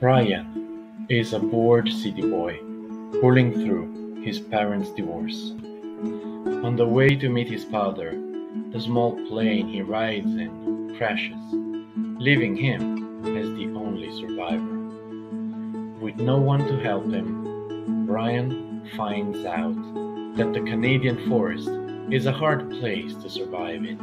Brian is a bored city boy pulling through his parents' divorce. On the way to meet his father, the small plane he rides in crashes, leaving him as the only survivor. With no one to help him, Brian finds out that the Canadian forest is a hard place to survive in.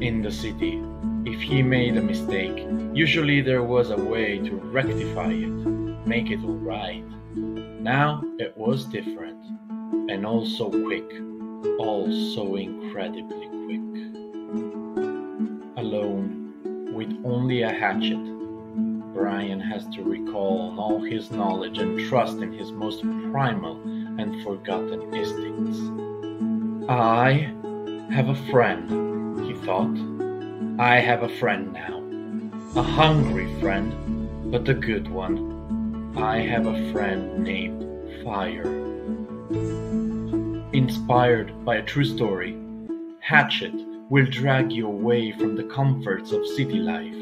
In the city, if he made a mistake, usually there was a way to rectify it, make it alright. Now it was different, and also quick, all so incredibly quick. Alone, with only a hatchet, Brian has to recall all his knowledge and trust in his most primal and forgotten instincts. I have a friend, he thought. I have a friend now. A hungry friend, but a good one. I have a friend named Fire. Inspired by a true story, Hatchet will drag you away from the comforts of city life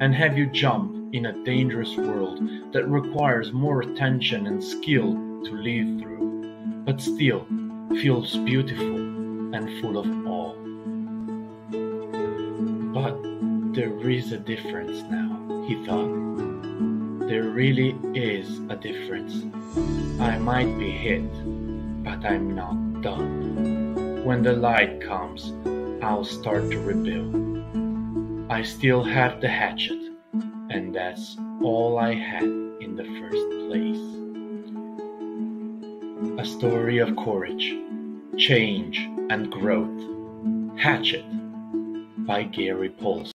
and have you jump in a dangerous world that requires more attention and skill to live through, but still feels beautiful and full of awe. But there is a difference now, he thought. There really is a difference. I might be hit, but I'm not done. When the light comes, I'll start to rebuild. I still have the hatchet, and that's all I had in the first place. A story of courage, change, and growth. Hatchet by Gary Paulsen.